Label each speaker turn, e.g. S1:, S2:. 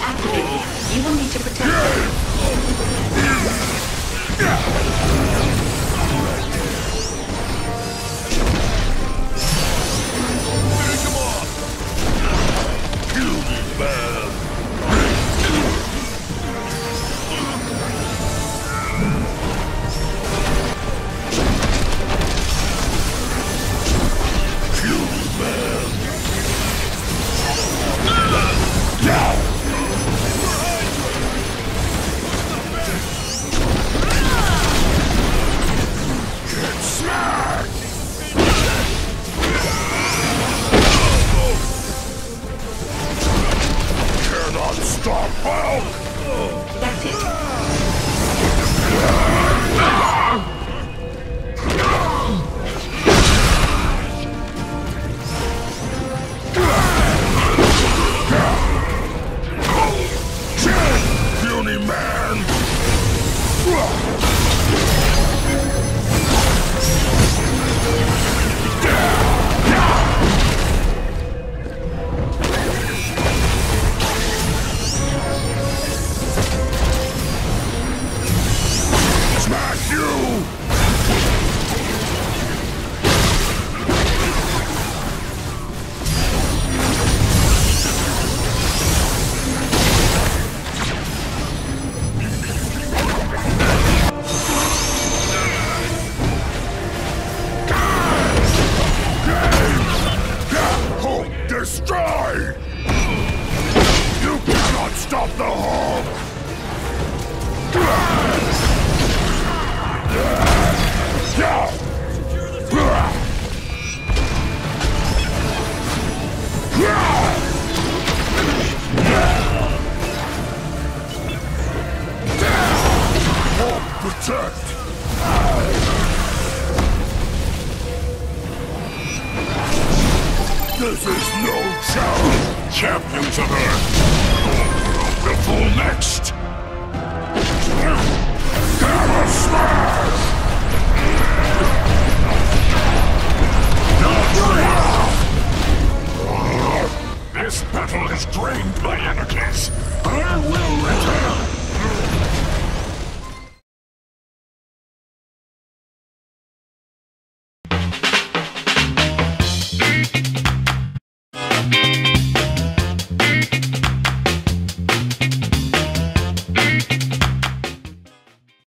S1: activated. You will need to protect them. Stop! Help! Destroy! You cannot stop the Hulk! Protect! This is no challenge! Champions of Earth! The full next! Gamma Smash! This battle has drained my energies. I will